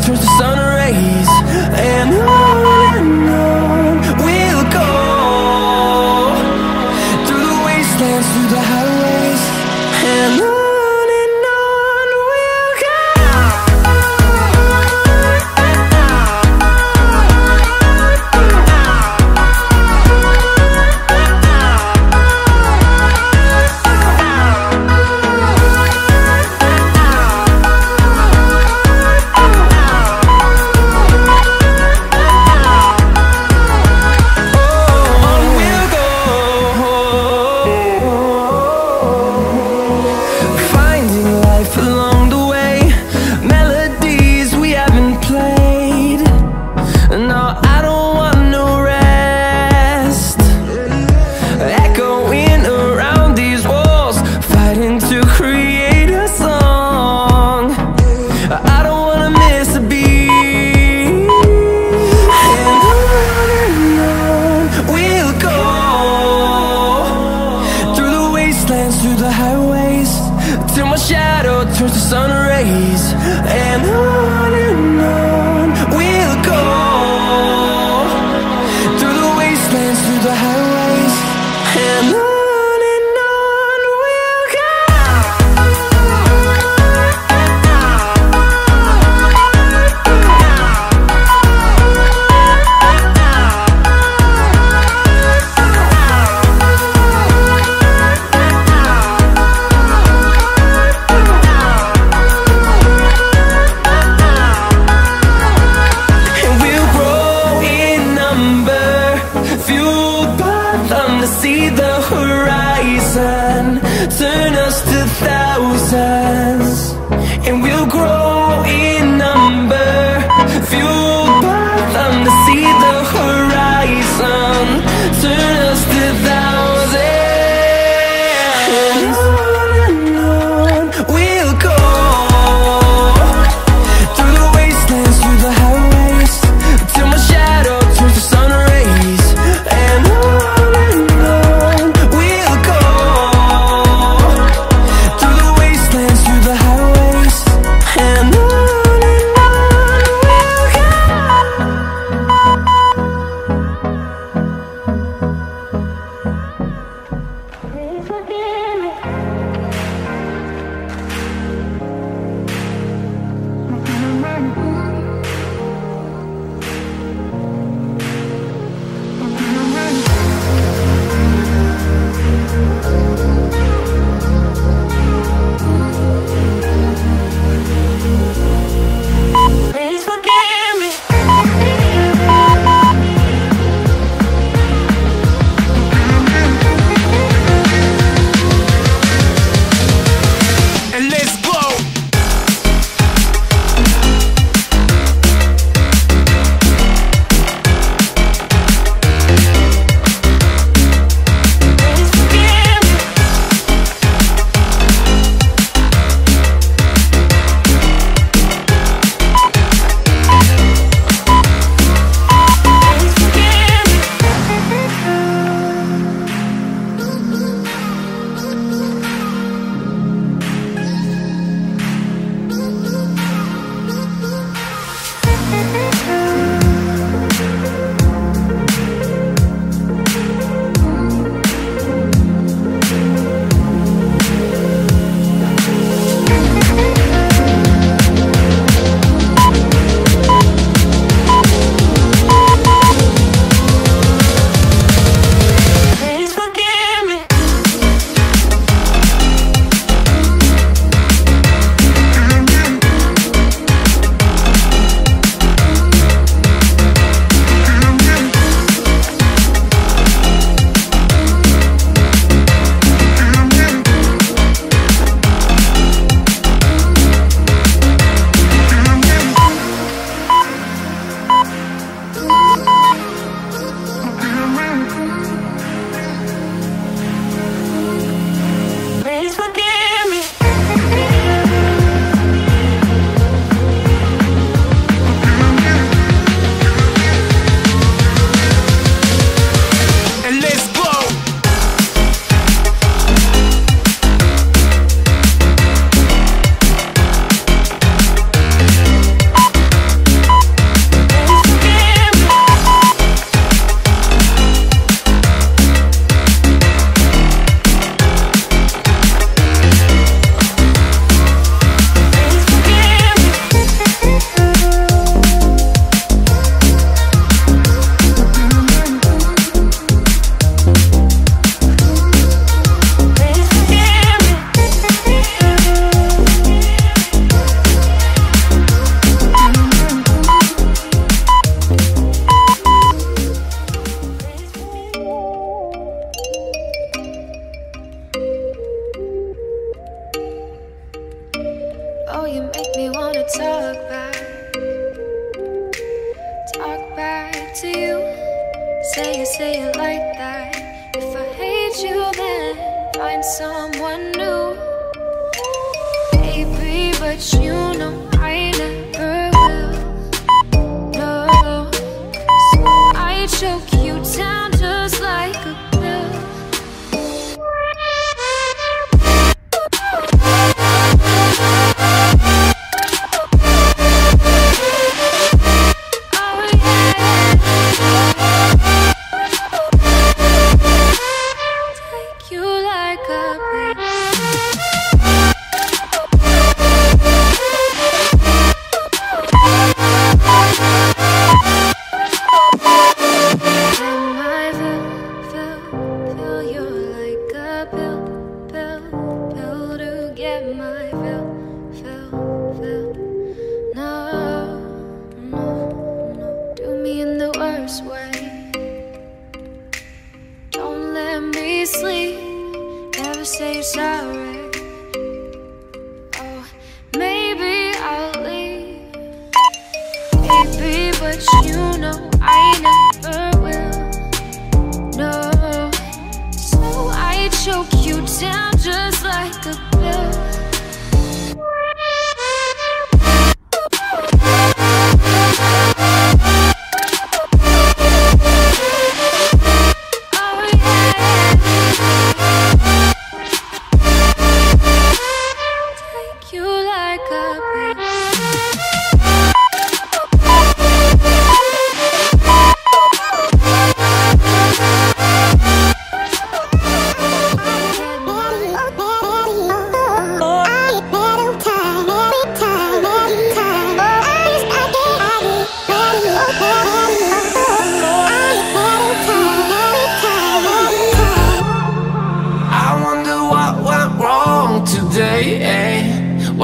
turns to sun I choke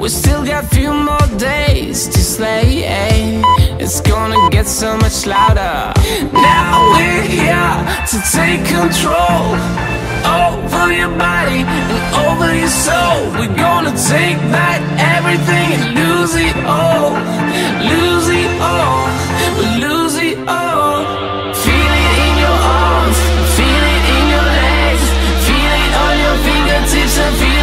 We still got a few more days to slay eh? It's gonna get so much louder. Now we're here to take control Over your body and over your soul. We're gonna take back everything and lose it all Lose it all, lose it all. Feel it in your arms, feel it in your legs Feel it on your fingertips and feel